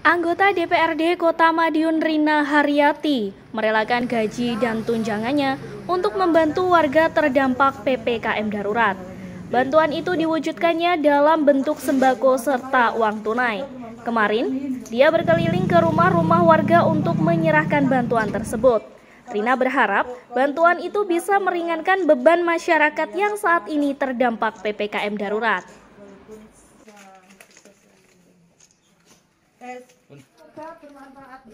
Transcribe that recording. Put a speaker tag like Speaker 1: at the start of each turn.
Speaker 1: Anggota DPRD Kota Madiun Rina Haryati merelakan gaji dan tunjangannya untuk membantu warga terdampak PPKM darurat. Bantuan itu diwujudkannya dalam bentuk sembako serta uang tunai. Kemarin, dia berkeliling ke rumah-rumah warga untuk menyerahkan bantuan tersebut. Rina berharap bantuan itu bisa meringankan beban masyarakat yang saat ini terdampak PPKM darurat. Bermanfaat